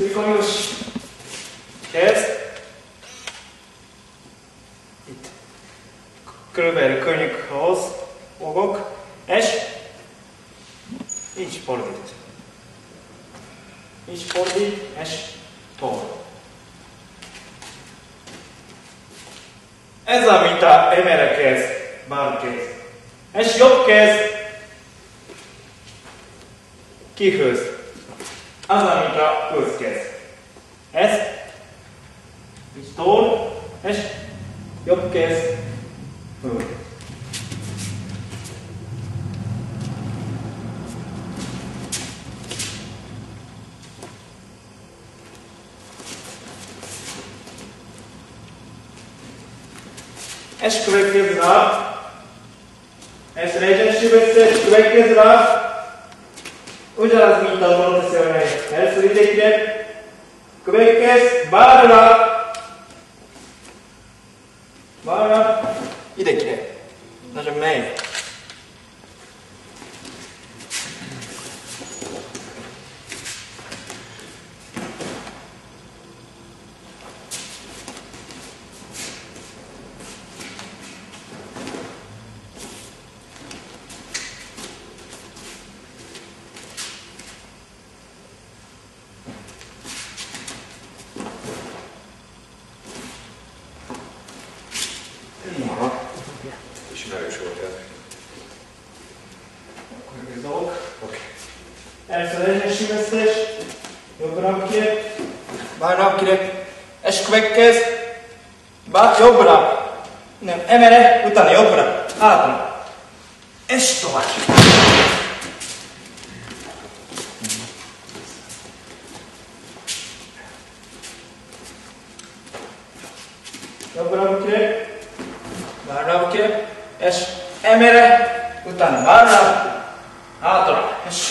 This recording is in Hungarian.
Mikonius kezd. Itt körülbelül könnyűkhoz fogok, és így fordít. Így fordít, és tol. Ez a vita emere kéz, bal kéz. És jobb kéz kihöz. Azamita Kuzkes. Ez és tól, és jobb kéz, föl. És következő nap, és legyen sűvesztés, következő nap, udělat mít telefon silný. Ne, slyšíte? Kvěkes, barva. 回ら。いいできれい。なじゃめい。Trzymaj przy Kurde, znowu. Ersan elleşmez seç. Yok ramkiye. Ben ramkiye. Eşkvekkez. Bak yobra. Ne emere utana yobra. Atma. Eşto var. Yobra mkiye. Ben ramkiye. És emere, utána bárra, hátra, és